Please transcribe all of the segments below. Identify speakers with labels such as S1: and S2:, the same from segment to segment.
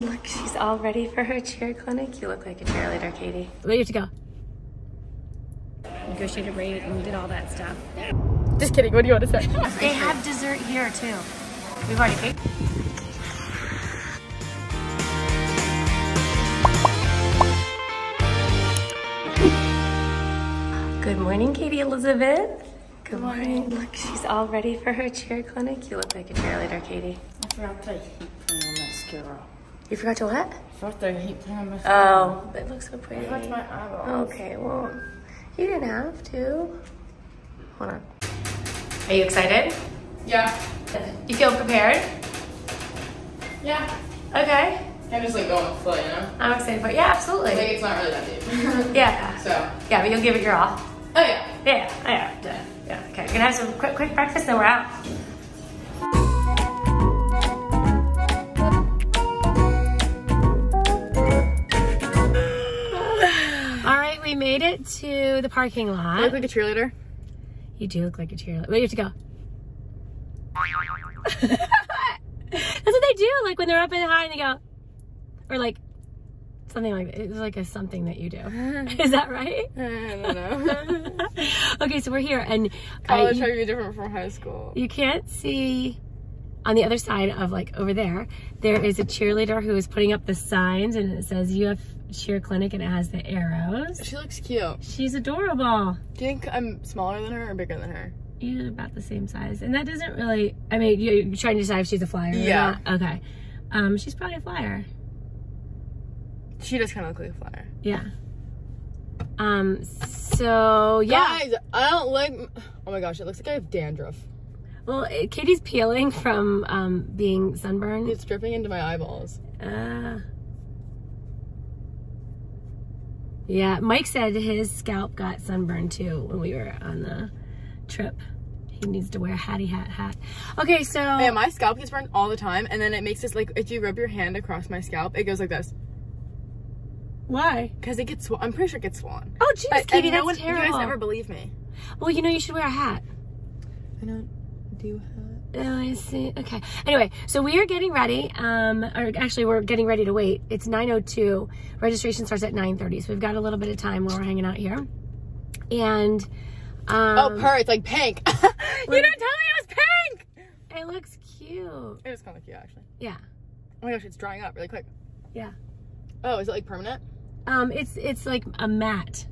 S1: Look, she's all ready for her cheer clinic. You look like a cheerleader, Katie.
S2: Where do you have to go? Negotiated rate and we did all that stuff. Just kidding. What do you want to say?
S1: They have dessert here too. We've already paid. Good morning, Katie Elizabeth. Good morning. Look, she's all ready for her cheer clinic. You look like a cheerleader, Katie.
S3: I forgot to heat putting on mascara.
S1: You forgot to what?
S3: I forgot to heat putting on.
S1: Oh, it looks so pretty.
S3: That's my eyeball.
S1: Okay, well, you didn't have to. Hold on. Are you excited?
S3: Yeah.
S1: You feel prepared?
S3: Yeah.
S1: Okay.
S3: I'm just like going with the flow, you know?
S1: I'm excited, but yeah, absolutely.
S3: Like it's not really that deep.
S1: yeah.
S3: so.
S1: Yeah, but you'll give it your all.
S3: Oh yeah.
S1: Yeah, yeah, yeah. yeah. Okay, we're gonna have some quick, quick breakfast, then we're out. It to the parking lot.
S2: I look like a cheerleader.
S1: You do look like a cheerleader. Where do you have to go? That's what they do, like when they're up in high and they go, or like something like that. It's like a something that you do. Is that right?
S2: I don't know.
S1: okay, so we're here, and I,
S2: College
S1: you,
S2: might be different from high school.
S1: you can't see on the other side of like over there. There is a cheerleader who is putting up the signs, and it says UF Cheer Clinic, and it has the arrows.
S2: She looks cute.
S1: She's adorable.
S2: Do you think I'm smaller than her or bigger than her?
S1: You're about the same size, and that doesn't really. I mean, you- you're trying to decide if she's a flyer. or
S2: Yeah.
S1: not. Okay. Um, she's probably a flyer.
S2: She does kind of look like a flyer.
S1: Yeah. Um. So yeah.
S2: Guys, I don't like. Oh my gosh, it looks like I have dandruff.
S1: Well, eh, Katie's peeling from um being sunburned.
S2: It's dripping into my eyeballs.
S1: Uh, yeah, Mike said his scalp got sunburned too when we were on the trip. He needs to wear a hattie hat hat. Okay, so
S2: Yeah, my scalp gets burned all the time, and then it makes this like if you rub your hand across my scalp, it goes like this
S1: why?
S2: because it gets. I'm pretty sure it gets swollen.
S1: Oh, jeez, Katie,
S2: and no
S1: that's
S2: one,
S1: terrible.
S2: You guys never believe me.
S1: Well, you know you should wear a hat.
S2: I don't do hat.
S1: Oh, I see. Okay. Anyway, so we are getting ready. Um, or actually, we're getting ready to wait. It's 9:02. Registration starts at 9:30, so we've got a little bit of time while we're hanging out here. And um,
S2: Oh, purr, it's like pink. you didn't tell me it was pink.
S1: it looks cute.
S2: It is kind of cute, actually.
S1: Yeah.
S2: Oh my gosh, it's drying up really quick.
S1: Yeah.
S2: Oh, is it like permanent?
S1: Um, it's it's like a matte.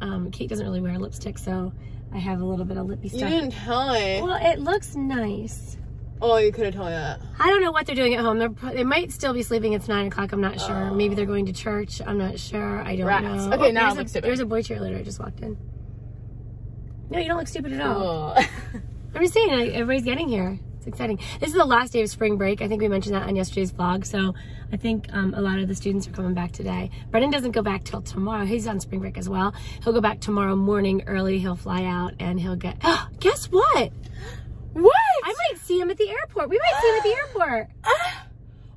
S1: Um, Kate doesn't really wear lipstick, so I have a little bit of lippy
S2: You
S1: stuff.
S2: didn't tell me.
S1: Well, it looks nice.
S2: Oh, you could have told me that.
S1: I don't know what they're doing at home. They're they might still be sleeping. It's nine o'clock. I'm not sure. Maybe they're going to church. I'm not sure. I don't
S2: Rats.
S1: know.
S2: Okay,
S1: Oh,
S2: now looks
S1: a,
S2: stupid.
S1: There's a boy cheerleader. I just walked in. No, you don't look stupid at all.
S2: Oh.
S1: I'm just saying, like, everybody's getting here. It's exciting. This is the last day of spring break. I think we mentioned that on yesterday's vlog. So I think um, a lot of the students are coming back today. Brennan doesn't go back till tomorrow. He's on spring break as well. He'll go back tomorrow morning early. He'll fly out and he'll get. guess what?
S2: what?
S1: I might see him at the airport. We might see him at the airport.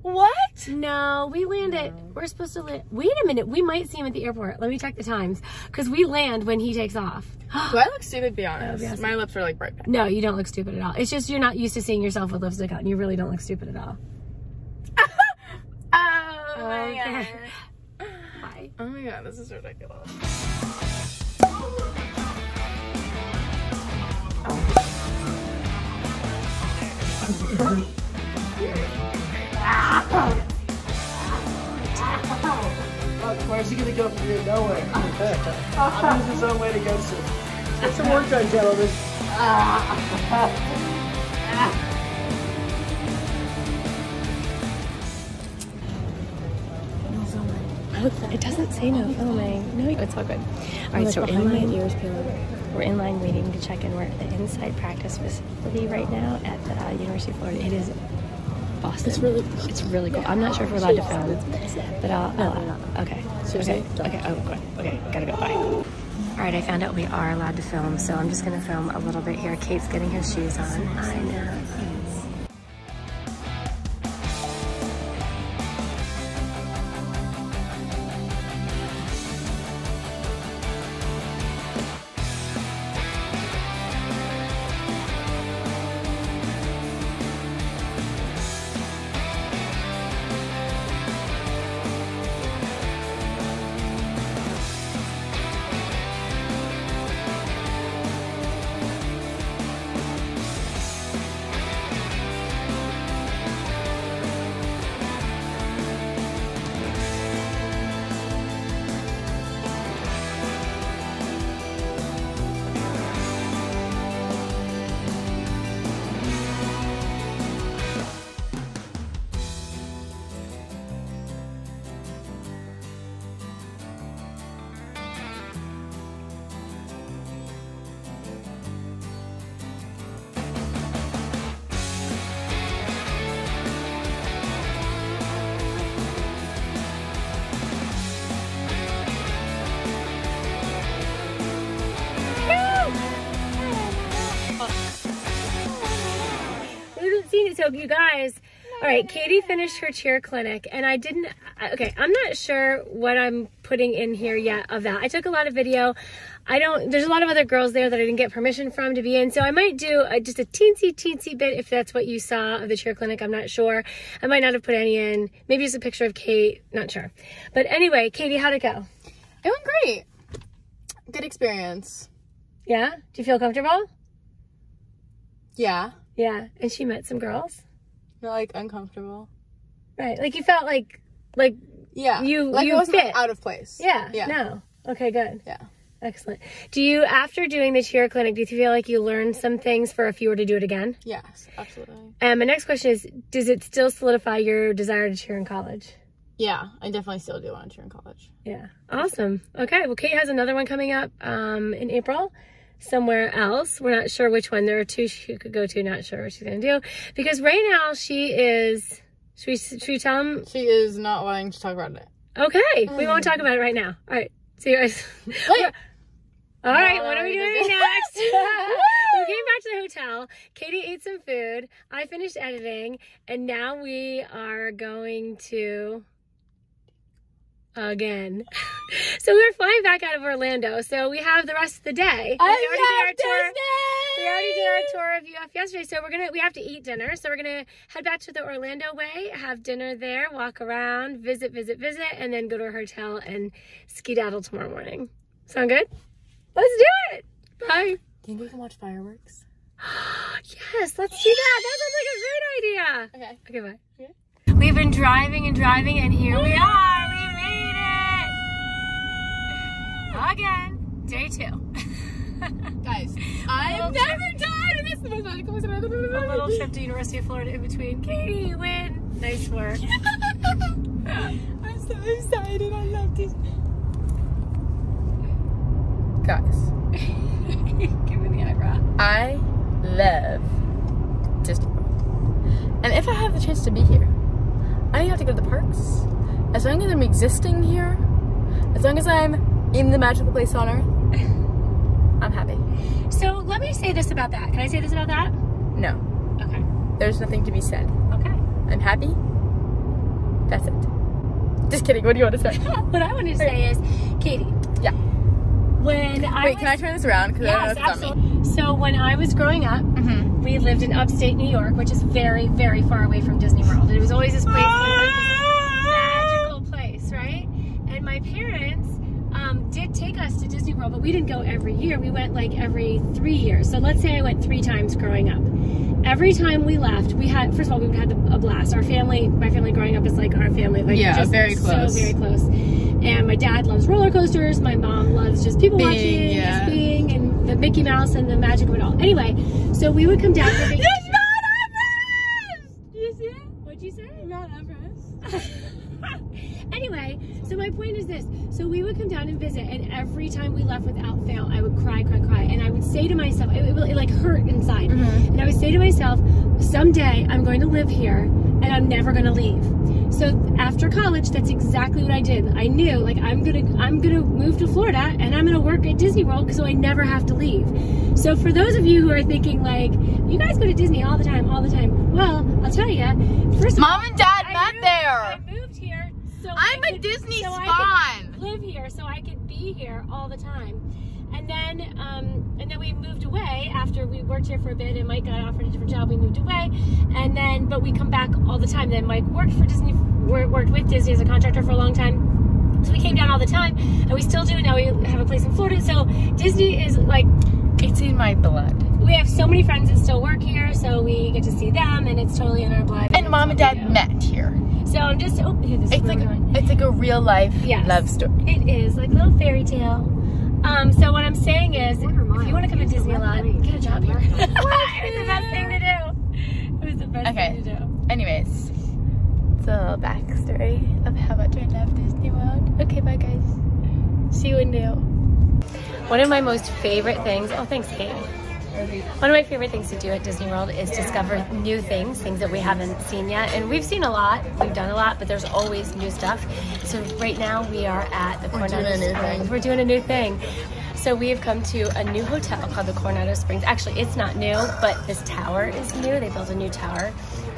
S2: what?
S1: No, we land at. We're supposed to land. Wait a minute. We might see him at the airport. Let me check the times because we land when he takes off.
S2: Do I look stupid? Be honest.
S1: yes.
S2: My lips are like bright pink.
S1: No, you don't look stupid at all. It's just you're not used to seeing yourself with lipstick on. You really don't look stupid at all.
S2: Oh
S1: Okay. Bye.
S2: Oh my god, this is ridiculous.
S4: Where's he gonna go from here? Nowhere. I'm his own way to go soon. Get some work done, gentlemen.
S1: It doesn't say no filming. No, it's all good. All right, so we're in line. We're in line waiting to check in. We're at the inside practice facility right now at the uh, University of Florida. It is Boston. It's really, it's really cool. I'm not sure if we're allowed to film, but I'll. I'll okay. Okay. Okay. Oh. Okay. Gotta go. Bye. All right, I found out we are allowed to film, so I'm just gonna film a little bit here. Kate's getting her shoes on. I know. So you guys, all right, Katie finished her cheer clinic, and I didn't. Okay, I'm not sure what I'm putting in here yet of that. I took a lot of video. I don't. There's a lot of other girls there that I didn't get permission from to be in, so I might do a, just a teensy teensy bit if that's what you saw of the cheer clinic. I'm not sure. I might not have put any in. Maybe just a picture of Kate. Not sure. But anyway, Katie, how'd it go?
S2: It went great. Good experience.
S1: Yeah. Do you feel comfortable?
S2: Yeah.
S1: Yeah. And she met some girls.
S2: Not like uncomfortable.
S1: Right. Like you felt like like
S2: Yeah.
S1: You-
S2: like
S1: you
S2: it wasn't
S1: fit.
S2: out of place.
S1: yeah.
S2: Yeah.
S1: No. Okay. Good.
S2: Yeah.
S1: Excellent. Do you, after doing the cheer clinic, do you feel like you learned some things for if you were to do it again?
S2: Yes, absolutely.
S1: And my next question is, does it still solidify your desire to cheer in college?
S2: Yeah, I definitely still do want to cheer in college.
S1: Yeah. Awesome. Okay. Well, Kate has another one coming up um, in April somewhere else. We're not sure which one. There are two she could go to. Not sure what she's going to do. Because right now she is, should we, should we tell them?
S2: She is not wanting to talk about it.
S1: Okay. We won't hmm. talk about it right now. All right. See you guys.
S2: Wait.
S1: All right,
S2: No,
S1: what are we doing next? we came back to the hotel. Katie ate some food. I finished editing, and now we are going to again. so we were flying back out of Orlando. So we have the rest of the day. we already did our tour. We already did our tour of UF yesterday, so we're gonna we have to eat dinner. So we're gonna head back to the Orlando way, have dinner there, walk around, visit, visit, visit, and then go to our hotel and skedaddle tomorrow morning. Sound good? Let's do it. Bye.
S2: Do you Think we can watch fireworks?
S1: Yes, let's do that. That sounds like a great idea.
S2: Okay.
S1: Okay, bye. We've been driving and driving, and here we are. We made it again. Day two.
S2: Guys, I've never done this. The most magical place on earth.
S1: A little trip to University of Florida in between. Katie, win. Nice work.
S2: I'm so excited. I love this. Guys,
S1: Give me the eyebrow.
S2: I love Disney World. And if I have the chance to be here, I don't have to go to the parks. As long as I'm existing here, as long as I'm in the magical place on earth, I'm happy.
S1: So let me say this about that. Can I say this about that?
S2: No,
S1: Okay.
S2: there's nothing to be said.
S1: Okay.
S2: I'm happy. That's it. Just kidding. What do you want to say?
S1: What I want to say is, Katie.
S2: Yeah.
S1: When I
S2: Wait,
S1: was,
S2: can I turn this around? Because I don't know if it's on
S1: absolutely. So when I was growing up,
S2: Mm-hmm.
S1: we lived in upstate New York, which is very, very far away from Disney World. It was always this place, it was like this magical place, right? And my parents did take us to Disney World, but we didn't go every year. We went like every three years. So let's say I went three times growing up. Every time we left, we had first of all we had a blast. Our family, my family growing up is like our family, like
S2: Yeah,
S1: just
S2: very close.
S1: so very close. And my dad loves roller coasters. My mom loves just people
S2: Being,
S1: watching,
S2: yeah.
S1: just being, and the Mickey Mouse and the magic of it all. Anyway, so we would come down for vacation.
S2: Do you see it?
S1: What'd you say?
S2: Mount Everest.
S1: anyway, so my point is this. So we and every time we left without fail, I would cry, cry, cry. And I would say to myself, it, it, it like hurt inside. Mm-hmm. And I would say to myself, someday I'm going to live here and I'm never going to leave. So after college, that's exactly what I did. I knew like I'm going to I'm going to move to Florida and I'm going to work at Disney World so I never have to leave. So for those of you who are thinking like you guys go to Disney all the time, all the time. Well, I'll tell you. First of all,
S2: Mom and Dad
S1: I
S2: met
S1: moved-
S2: there.
S1: I so
S2: I'm
S1: I
S2: a
S1: could-
S2: Disney
S1: so
S2: spawn.
S1: live here so I could be here all the time. And then um, and then we moved away after we worked here for a bit and Mike got offered a different job. We moved away. And then but we come back all the time. Then Mike worked for Disney worked with Disney as a contractor for a long time. So we came down all the time and we still do. Now we have a place in Florida. So Disney is like
S2: It's in my blood.
S1: we have so many friends that still work here, so we get to see them and it's totally in our blood.
S2: And Mom and Dad
S1: we
S2: met here.
S1: So I'm just oh here, this
S2: It's like
S1: we're
S2: it's like a real life
S1: Yes.
S2: love story.
S1: It is like a little fairy tale. Um, so what I'm saying is, if you want to come to Disneyland, get a job here. it was the best thing to do. It was the best
S2: Okay.
S1: thing to do.
S2: Anyways, it's a little backstory of how much I love Disney World. Okay, bye guys. See you in Dale.
S1: One of my most favorite things. Oh, thanks, Kate. One of my favorite things to do at Disney World is discover new things, things that we haven't seen yet. And we've seen a lot, we've done a lot, but there's always new stuff. So right now we are at the
S2: doing
S1: Coronado
S2: a new
S1: Springs.
S2: thing.
S1: We're doing a new thing. So we have come to a new hotel called the Coronado Springs. Actually, it's not new, but this tower is new. They built a new tower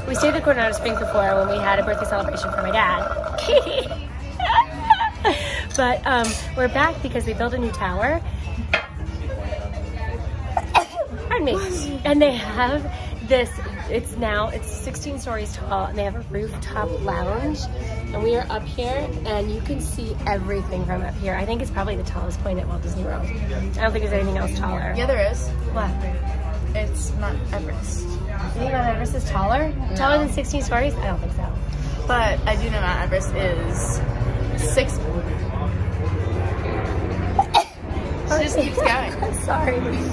S1: we stayed at the Coronado Springs before when we had a birthday celebration for my dad. But um, we're back because they built a new tower. Pardon me. And they have this. It's now it's 16 stories tall, and they have a rooftop lounge. And we are up here, and you can see everything from up here. I think it's probably the tallest point at Walt Disney World. I don't think there's anything else taller.
S2: Yeah, there is.
S1: What?
S2: It's Mount Everest.
S1: You think Mount Everest is taller? Taller than 16 stories? I don't think so.
S2: But I do know Mount Everest is six.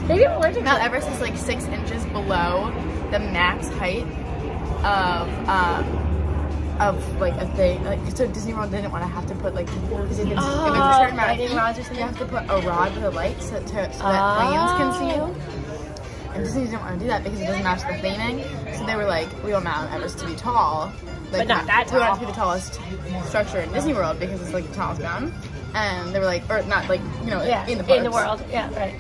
S1: Maybe I'm allergic
S2: Mount Everest is like six inches below the max height of um of like a thing. Like so Disney World didn't want to have to put like because it, it's,
S1: Oh,
S2: a certain amount of
S1: rods or something?
S2: you have to put a rod with a light so, to, so that planes can see
S1: Oh.
S2: you. And Disney didn't want to do that because it doesn't match the theming. So they were like, we want Mount Everest to be tall. Like,
S1: But not that tall.
S2: We want it to be the tallest structure in Disney World because it's like the tallest mountain. And they were like, or not like, you know,
S1: Yeah,
S2: in the parks.
S1: in the world. Yeah, right.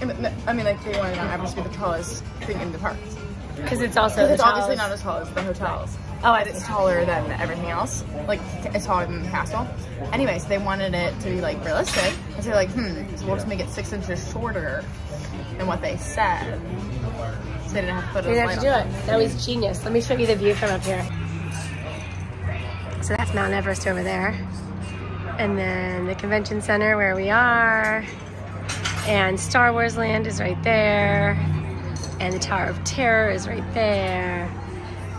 S2: I mean, like, they wanted Mount Everest to be the tallest thing in the park.
S1: Because it's also the
S2: it's obviously not as tall as the hotels.
S1: Oh, I
S2: But it's taller than everything else. Like, it's taller than the castle. Anyways, they wanted it to be, like, realistic. And so they're like, hmm, so we'll just make it six inches shorter than what they said. So they didn't have to put a
S1: We have to do it. That was genius. Let me show you the view from up here. So that's Mount Everest over there. And then the convention center where we are. And Star Wars Land is right there. And the Tower of Terror is right there.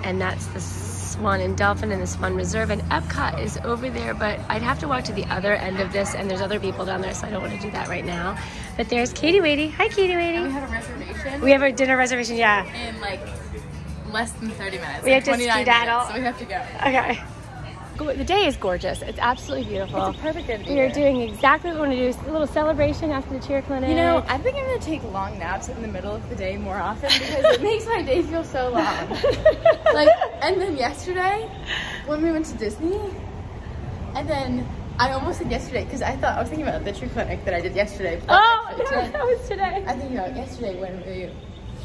S1: And that's the Swan and Dolphin and the Swan Reserve. And Epcot is over there, but I'd have to walk to the other end of this, and there's other people down there, so I don't want to do that right now. But there's Katie Wadey. Hi, Katie
S2: We have a reservation
S1: We have a dinner reservation, yeah.
S2: in, like, less than 30 minutes.
S1: We
S2: like
S1: have to
S2: 29
S1: skedaddle.
S2: minutes, so we have to go.
S1: Okay. The day is gorgeous. It's absolutely beautiful.
S2: It's a perfect day to
S1: We are doing exactly what we want to do. A little celebration after the cheer clinic.
S2: You know, I think I'm gonna take long naps in the middle of the day more often because it makes my day feel so long. like, and then yesterday when we went to Disney, and then I almost said yesterday because I thought I was thinking about the tree clinic that I did yesterday.
S1: oh, no,
S2: today.
S1: that was today.
S2: I think about yesterday when we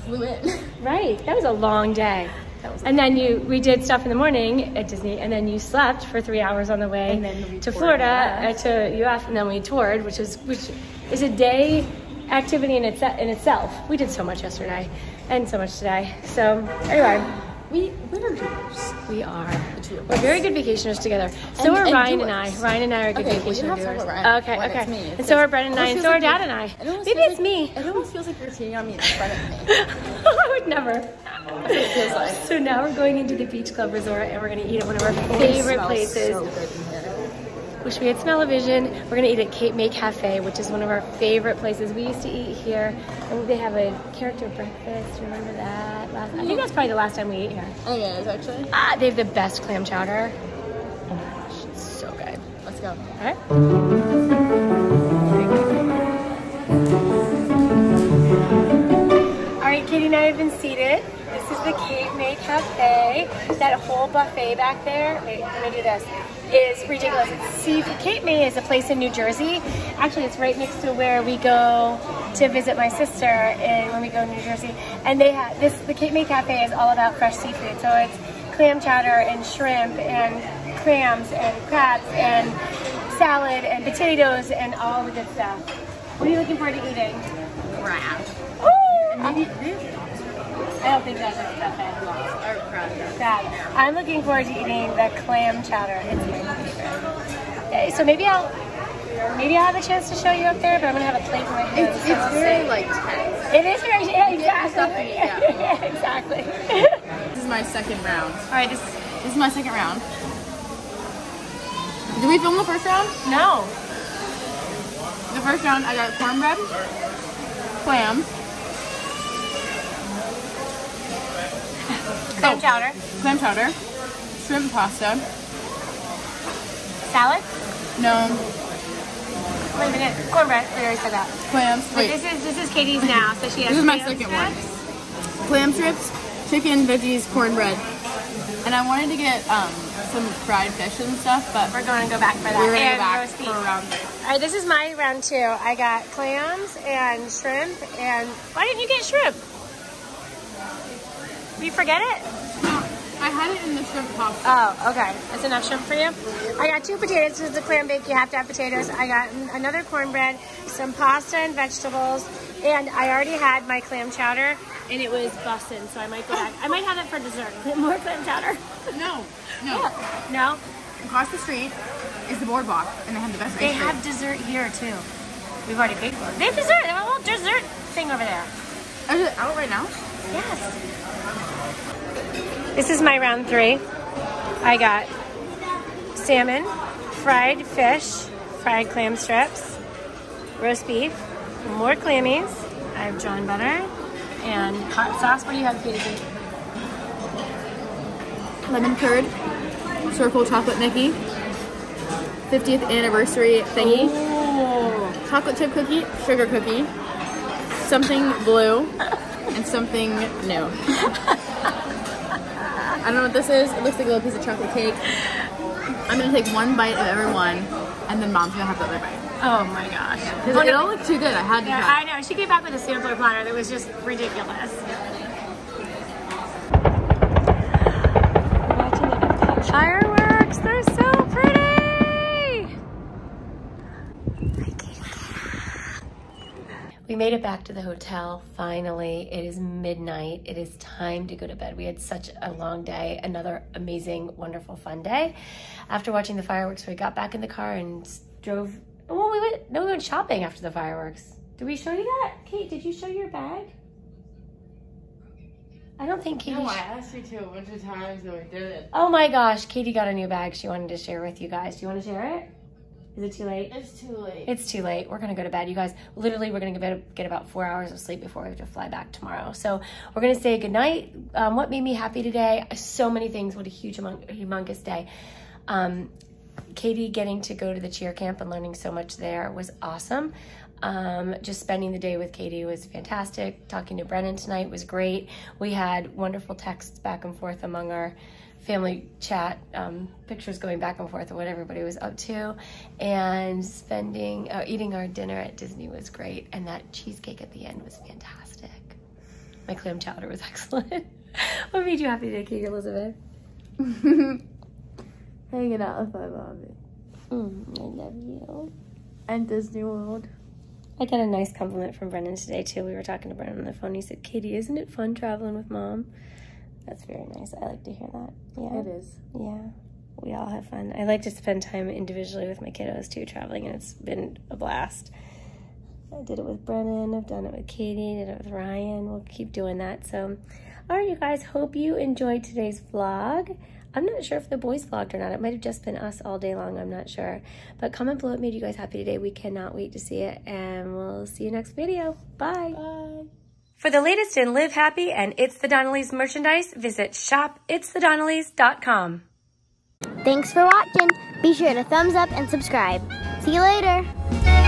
S2: flew in.
S1: Right. That was a long day. And then you, we did stuff in the morning at Disney, and then you slept for three hours on the way
S2: And then we
S1: to Florida, uh, to UF, and then we toured, which is which is a day activity in, its, in itself. We did so much yesterday, and so much today. So anyway,
S2: we we were doers.
S1: we are. We're very good vacationers together. So
S2: And-
S1: are
S2: and
S1: Ryan and I. Ryan and I are good
S2: Okay, well, you
S1: vacation
S2: don't have to
S1: doers.
S2: Ryan.
S1: Okay, okay.
S2: it's me,
S1: and so are Brendan and I, and so are Dad and I.
S2: it
S1: Maybe it's
S2: like-
S1: me.
S2: It almost feels like you're cheating on me in front of me.
S1: I would never.
S2: Like.
S1: So now we're going into the Beach Club Resort and we're gonna eat at one of our favorite places.
S2: So good in here.
S1: Wish we had Smell-O-Vision. We're gonna eat at Cape May Cafe, which is one of our favorite places. We used to eat here, and they have a character breakfast. Remember that? Last, I think that's probably the last time we ate here.
S2: It is actually.
S1: Ah, they have the best clam chowder. Oh my gosh, it's so good.
S2: Let's go.
S1: All right. All right, Katie and I have been seated. This is the Cape May Cafe. That whole buffet back there, wait, let me do this, is ridiculous. Seafood. Cape May is a place in New Jersey. Actually, it's right next to where we go to visit my sister in, when we go to New Jersey. And they have this, the Cape May Cafe is all about fresh seafood. So it's clam chowder and shrimp and clams and crabs and salad and potatoes and all the good stuff. What are you looking forward to eating?
S2: Crab.
S1: Ooh, I don't think that's that bad.
S2: or crab.
S1: I'm looking forward to eating the clam chowder. It's my favorite. Okay, so maybe I'll maybe I'll have a chance to show you up there, but I'm gonna have a plate in my hand.
S2: It's,
S1: so
S2: it's very
S1: see.
S2: like tense.
S1: It is very yeah, exactly.
S2: yeah.
S1: Yeah, exactly.
S2: This is my second round. All right, this this is my second round. Did we film the first round?
S1: no.
S2: The first round, I got cornbread, clam,
S1: Clam chowder.
S2: clam chowder, shrimp pasta.
S1: Salad?
S2: No,
S1: Wait a minute. Cornbread. We already said that.
S2: clams.
S1: But
S2: Wait,
S1: this is this is Katie's now, so she has
S2: This is my second one.
S1: strips.
S2: clam strips, chicken, veggies, cornbread. And I wanted to get um, some fried fish and stuff, but
S1: We're going to go back for that.
S2: we're gonna
S1: and
S2: go back for round three.
S1: All right, this is my round two. I got clams and shrimp. And why didn't you get shrimp? Did you forget it?
S2: No, I had it in the shrimp pasta.
S1: Oh, okay. That's enough shrimp for you? I got two potatoes. This is the clam bake. You have to have potatoes. I got another cornbread, some pasta and vegetables, and I already had my clam chowder, and it was bussin', so I might go back. I might have it for dessert. More clam chowder.
S2: No, no.
S1: No?
S2: Across the street is the boardwalk, and they have the best
S1: They have dessert here, too. We've already paid for it. They have dessert. They have a little dessert thing over there.
S2: Is it out right now?
S1: Yes. This is my round three. I got salmon, fried fish, fried clam strips, roast beef, more clammies. I have drawn butter and hot sauce. What do you have, Katie?
S2: Lemon curd, circle chocolate Mickey, 50th anniversary thingy,
S1: Oh,
S2: chocolate chip cookie, sugar cookie, something blue, and something new. I don't know what this is. It looks like a little piece of chocolate cake. I'm gonna take one bite of every one, and then mom's gonna have the other bite.
S1: oh my gosh.
S2: Because it don't look too good. I had to
S1: Yeah. I know. She came back with a sampler platter that was just ridiculous. Watching the fireworks. They're so pretty. We made it back to the hotel finally. It is midnight. It is time to go to bed. We had such a long day, another amazing, wonderful, fun day. After watching the fireworks, we got back in the car and drove. Well, we went. No, we went shopping after the fireworks. Did we show you that? Kate, did you show your bag? I don't think Katie.
S3: No, I asked you to a bunch of times and we did it.
S1: oh my gosh, Katie got a new bag. She wanted to share with you guys. Do you want to share it? Is it too late?
S3: It's too late.
S1: It's too late. We're gonna go to bed, you guys. Literally, we're gonna get, get about four hours of sleep before we have to fly back tomorrow. So we're gonna say goodnight. Um, what made me happy today? So many things. What a huge, humongous day. Um, Katie getting to go to the cheer camp and learning so much there was awesome. Um, just spending the day with Katie was fantastic. Talking to Brennan tonight was great. We had wonderful texts back and forth among our family chat, um, pictures going back and forth of what everybody was up to, and spending, uh, eating our dinner at Disney was great. And that cheesecake at the end was fantastic. My clam chowder was excellent. what made you happy today, Katie Elizabeth?
S2: Hanging out with my mommy
S1: Mm, I love you.
S2: and Disney World.
S1: I got a nice compliment from Brennan today too. We were talking to Brennan on the phone. He said, "Katie, isn't it fun traveling with mom?" That's very nice. I like to hear that. Yeah,
S2: It is.
S1: yeah. We all have fun. I like to spend time individually with my kiddos too, traveling, and it's been a blast. I did it with Brennan. I've done it with Katie. Did it with Ryan. We'll keep doing that. So, all right, you guys. Hope you enjoyed today's vlog. I'm not sure if the boys vlogged or not. It might have just been us all day long. I'm not sure. But comment below what made you guys happy today. We cannot wait to see it. And we'll see you next video. Bye.
S2: Bye.
S1: For the latest in Live Happy and It's the Donnellys merchandise, visit shopitsthedonnellys.com.
S5: Thanks for watching. Be sure to thumbs up and subscribe. See you later.